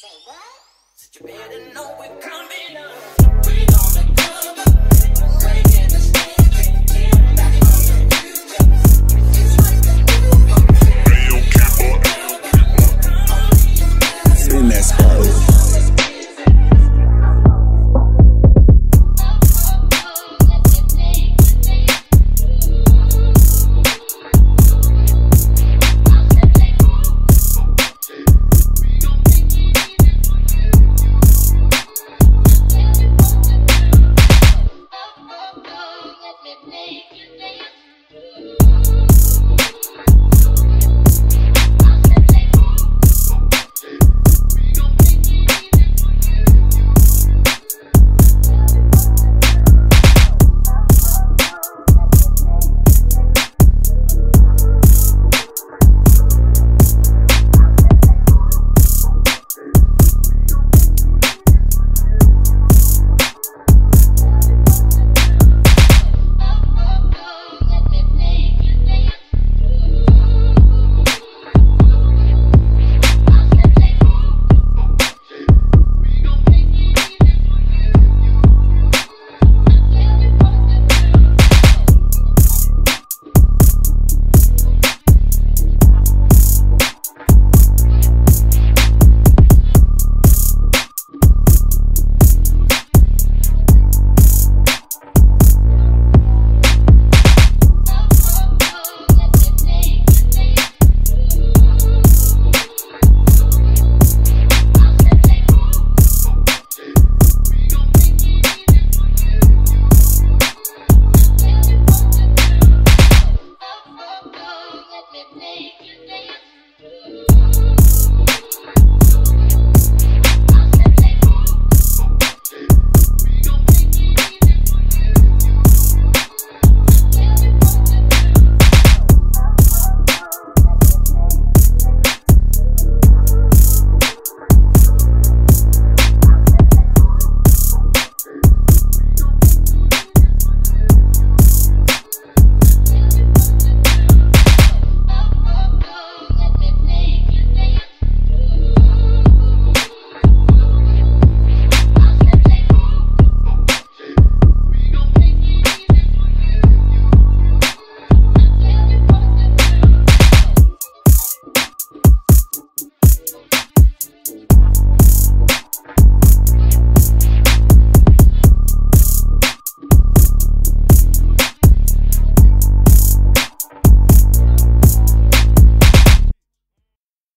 Say what? You better know we're coming up. We gonna come up.